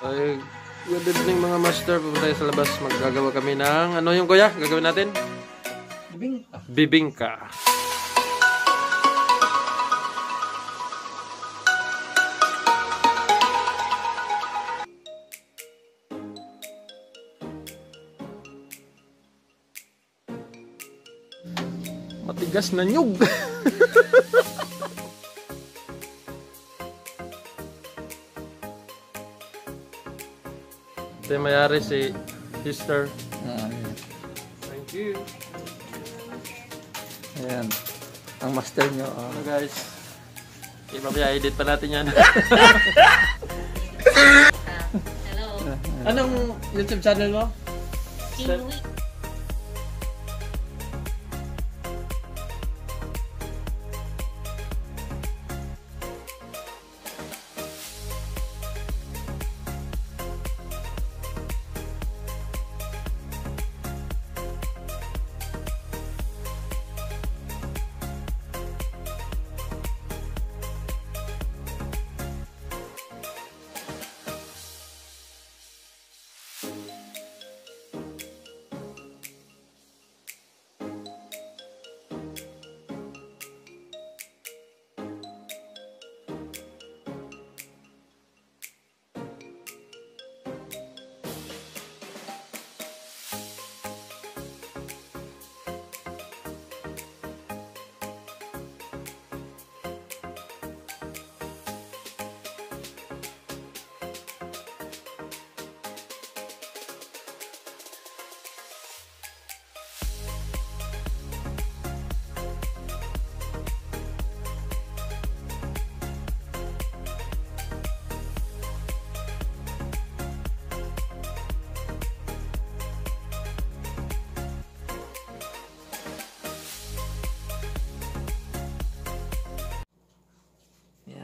Good evening mga master. Pupunta tayo sa labas. Maggagawa kami ng... Ano yung kuya? Gagawin natin? Bing. Bibingka. Matigas na nyug. Yung mayari si sister. Ah, ayan. Thank you. Ayan. Ang master nyo. ah. Ano guys? Okay, mamaya edit pa natin yan. Hello. Anong YouTube channel mo? Kiwi.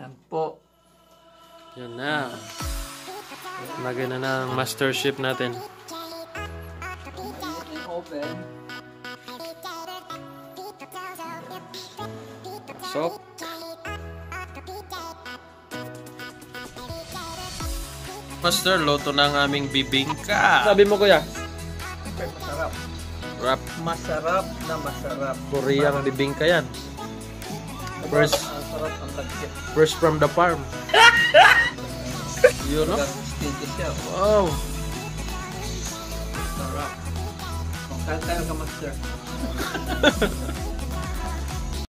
Ayan po. Yan na. Lagay na ng mastership natin. Open. So, Master, loto na ang aming bibingka. Sabi mo kuya? Okay, masarap. Rap Masarap na masarap. Koreang bibingka yan. First, Ang sarap ang lagkit. fresh from the farm. Yun, no? Sticky siya. Wow. Sarap. Kaya ka master.